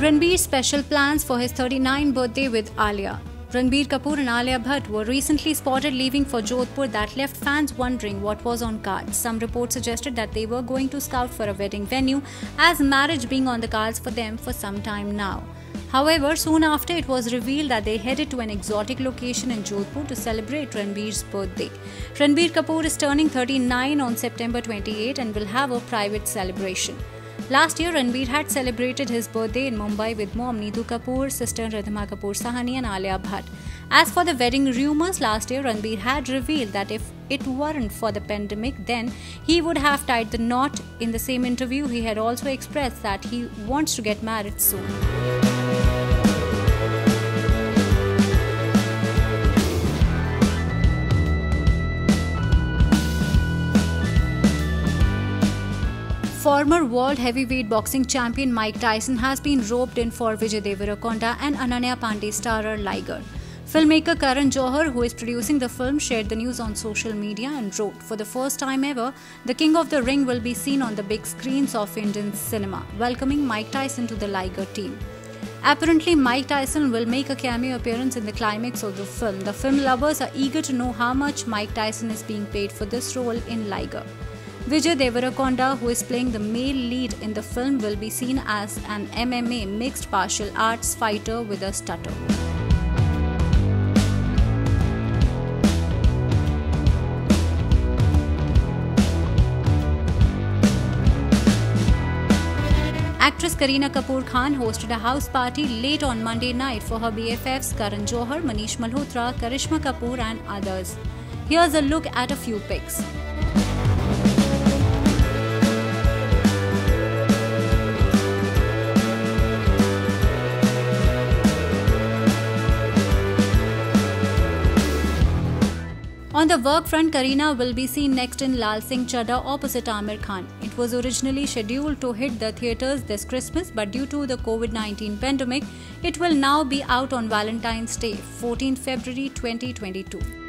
Ranbir's special plans for his 39th birthday with Alia. Ranbir Kapoor and Alia Bhatt were recently spotted leaving for Jodhpur that left fans wondering what was on cards. Some reports suggested that they were going to scout for a wedding venue, as marriage being on the cards for them for some time now. However, soon after it was revealed that they headed to an exotic location in Jodhpur to celebrate Ranbir's birthday. Ranbir Kapoor is turning 39 on September 28 and will have a private celebration. Last year, Ranbir had celebrated his birthday in Mumbai with mom Neetu Kapoor, sister Riddhima Kapoor Sahni, and Alia Bhatt. As for the wedding rumors, last year Ranbir had revealed that if it weren't for the pandemic, then he would have tied the knot. In the same interview, he had also expressed that he wants to get married soon. Former world heavyweight boxing champion Mike Tyson has been roped in for Vijay Deverakonda and Ananya Panday starrer Liger. Filmmaker Karan Johar, who is producing the film, shared the news on social media and wrote, For the first time ever, The King of the Ring will be seen on the big screens of Indian cinema, welcoming Mike Tyson to the Liger team. Apparently, Mike Tyson will make a cameo appearance in the climax of the film. The film lovers are eager to know how much Mike Tyson is being paid for this role in Liger. Vijay Deverakonda, who is playing the male lead in the film, will be seen as an MMA mixed martial arts fighter with a stutter. Actress Kareena Kapoor Khan hosted a house party late on Monday night for her BFFs Karan Johar, Manish Malhotra, Karishma Kapoor, and others. Here's a look at a few pics. On the work front, Kareena will be seen next in Laal Singh Chaddha opposite Aamir Khan. It was originally scheduled to hit the theatres this Christmas, but due to the COVID 19 pandemic, it will now be out on Valentine's Day, 14 February 2022.